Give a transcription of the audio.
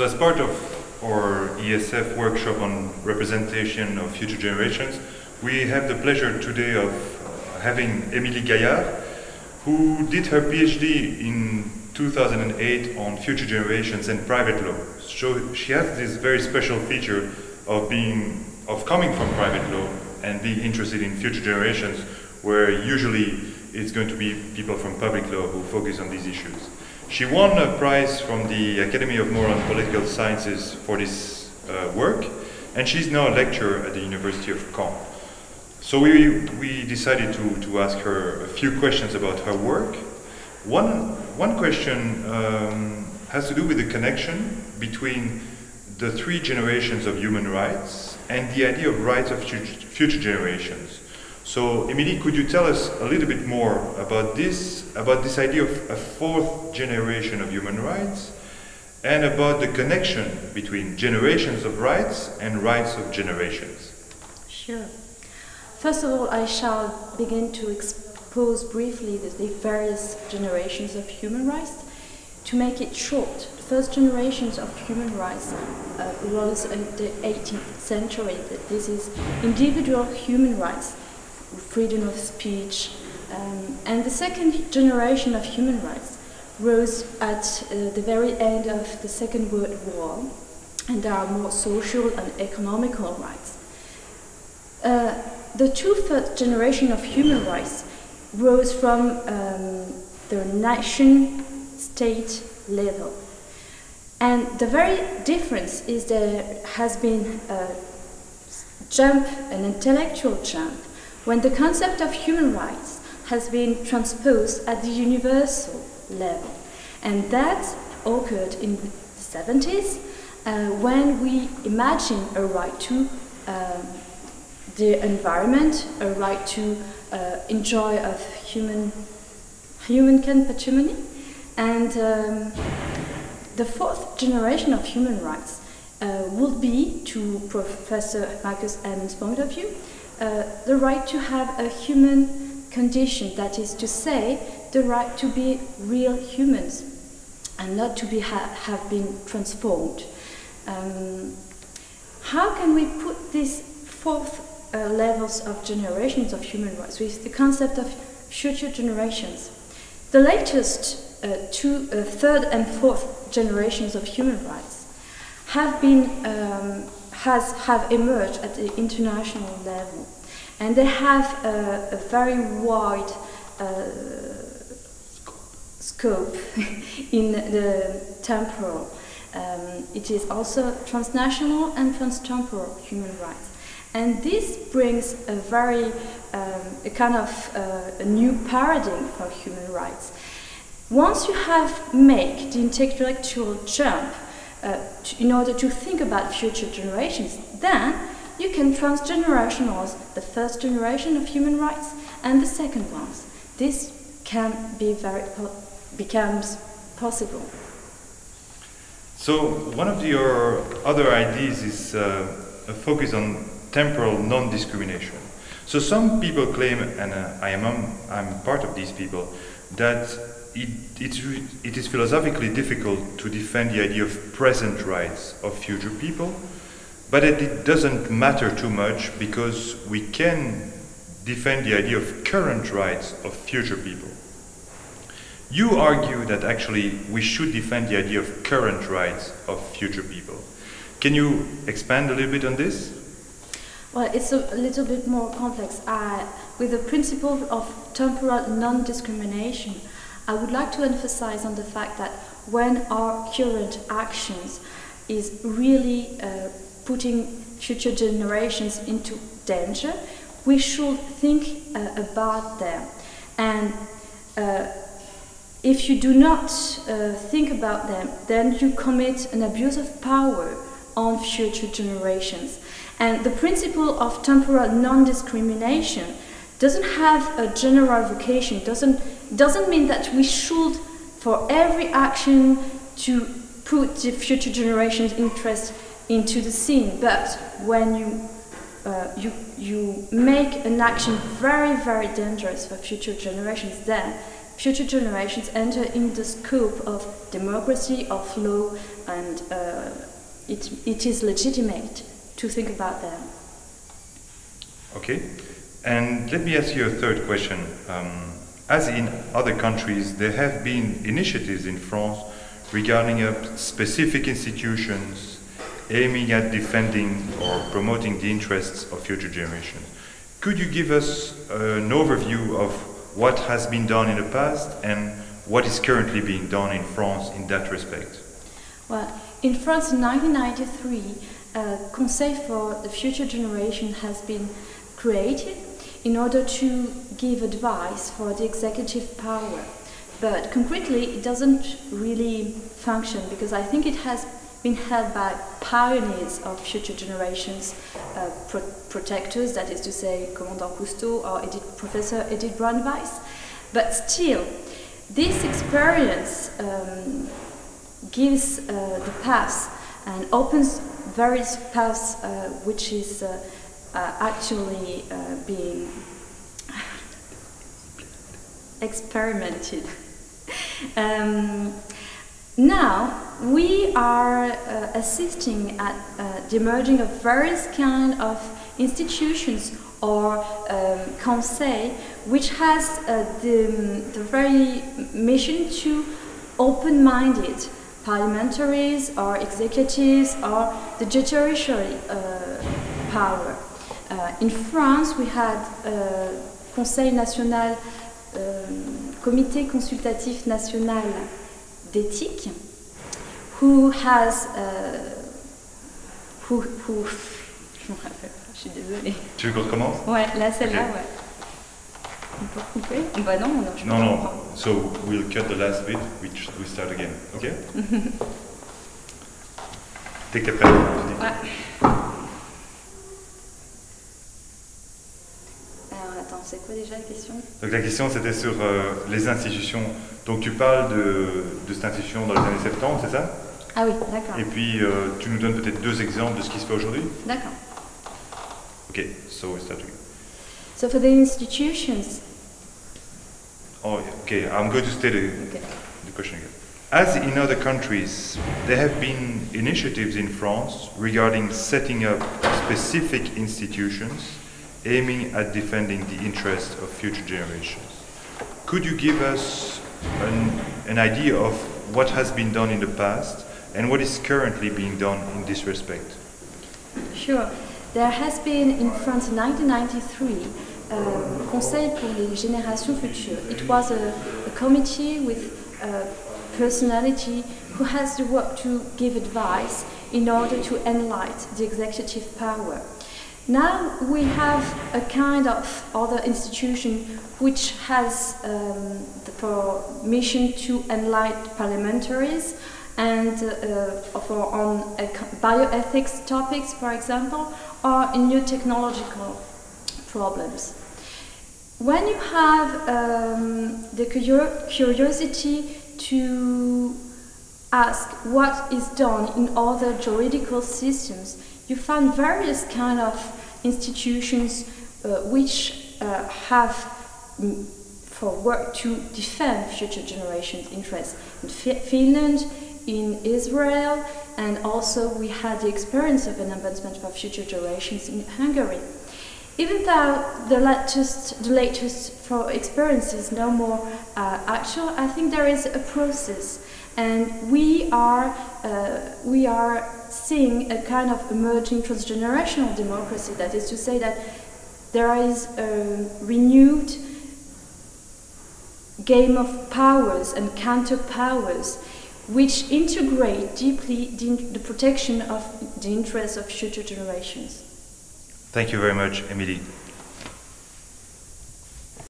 So as part of our ESF workshop on representation of future generations, we have the pleasure today of having Émilie Gaillard, who did her PhD in 2008 on future generations and private law. So she has this very special feature of being, of coming from private law and being interested in future generations, where usually it's going to be people from public law who focus on these issues. She won a prize from the Academy of Moral and Political Sciences for this uh, work, and she's now a lecturer at the University of Caen. So we, we decided to, to ask her a few questions about her work. One, one question um, has to do with the connection between the three generations of human rights and the idea of rights of future generations. So, Émilie, could you tell us a little bit more about this, about this idea of a fourth generation of human rights, and about the connection between generations of rights and rights of generations? Sure. First of all, I shall begin to expose briefly the, the various generations of human rights. To make it short, the first generations of human rights uh, was in the 18th century. This is individual human rights freedom of speech. Um, and the second generation of human rights rose at uh, the very end of the Second World War, and there are more social and economical rights. Uh, the two first generation of human rights rose from um, the nation state level. And the very difference is there has been a jump, an intellectual jump, when the concept of human rights has been transposed at the universal level. And that occurred in the 70s uh, when we imagine a right to um, the environment, a right to uh, enjoy of human, human patrimony, and um, the fourth generation of human rights uh, would be, to Professor Marcus Emmons' point of view, uh, the right to have a human condition, that is to say, the right to be real humans and not to be ha have been transformed. Um, how can we put these fourth uh, levels of generations of human rights with the concept of future generations? The latest uh, two, uh, third and fourth generations of human rights have been um, has have emerged at the international level, and they have a, a very wide uh, scope in the temporal. Um, it is also transnational and transtemporal human rights. And this brings a very, um, a kind of uh, a new paradigm for human rights. Once you have made the intellectual jump uh, to, in order to think about future generations, then you can transgenerationalize the first generation of human rights and the second ones. This can be very po becomes possible. So one of your other ideas is uh, a focus on temporal non-discrimination. So some people claim, and uh, I am I'm part of these people, that it, it is philosophically difficult to defend the idea of present rights of future people, but it doesn't matter too much because we can defend the idea of current rights of future people. You argue that actually we should defend the idea of current rights of future people. Can you expand a little bit on this? Well, it's a, little bit more complex. Uh, with the principle of temporal non-discrimination, I would like to emphasize on the fact that when our current actions is really uh, putting future generations into danger, we should think uh, about them. And uh, if you do not uh, think about them, then you commit an abuse of power on future generations. And the principle of temporal non-discrimination doesn't have a general vocation, doesn't, doesn't mean that we should, for every action, to put the future generations' interest into the scene. But when you, uh, you, you make an action very, very dangerous for future generations, then future generations enter in the scope of democracy, of law, and uh, it, it is legitimate to think about them. Okay. And let me ask you a third question. Um, as in other countries, there have been initiatives in France regarding uh, specific institutions aiming at defending or promoting the interests of future generations. Could you give us an overview of what has been done in the past and what is currently being done in France in that respect? Well, in France in 1993, a Conseil for the Future Generation has been created in order to give advice for the executive power. But concretely, it doesn't really function because I think it has been held by pioneers of future generations, uh, pro protectors, that is to say, Commandant Cousteau or Edith, Professor Edith Brown Weiss. But still, this experience um, gives uh, the path and opens various paths uh, which is uh, actually uh, being experimented. um, now we are uh, assisting at uh, the emerging of various kind of institutions or um, conseil which has uh, the, the very mission to open-minded parliamentaries or executives or the judiciary uh, power. Uh, in France, we had uh, Conseil national, euh, Comité consultatif national d'éthique, who has, uh, who, who, je me rappelle pas, je suis désolée. Tu veux qu'on recommence? Ouais, là celle-là, Ok. ouais. On peut couper Bah non, non, je peux No, pas no. reprendre. So we'll cut the last bit. We, we start again. Okay? Take a pen. tu dis. Ouais. Déjà la question Donc la question c'était sur euh, les institutions. Donc tu parles de, de cette institution dans les années 70, c'est ça? Ah oui, d'accord. Et puis euh, tu nous donnes peut-être deux exemples de ce qui se fait aujourd'hui? D'accord. Ok, so we start again. So for the institutions, Oh, okay, I'm going to state the, okay. the question again. As in other countries, there have been initiatives in France regarding setting up specific institutions aiming at defending the interests of future generations. Could you give us an, an idea of what has been done in the past and what is currently being done in this respect? Sure. There has been in France in 1993 um, Conseil pour les générations futures. It was a, a committee with a personality who has the work to give advice in order to enlighten the executive power. Now we have a kind of other institution which has um, the for mission to enlighten parliamentaries and uh, for on bioethics topics, for example, or in new technological problems. When you have um, the curiosity to ask what is done in other juridical systems, you find various kind of institutions uh, which uh, have mm, for work to defend future generations' interests. In Fi- Finland, in Israel, and also we had the experience of an ombudsman for future generations in Hungary. Even though the latest, the latest for experience is no more uh, actual, I think there is a process, and we are uh, we are seeing a kind of emerging transgenerational democracy. That is to say that there is a renewed game of powers and counter powers which integrate deeply the, the protection of the interests of future generations. Thank you very much, Emily.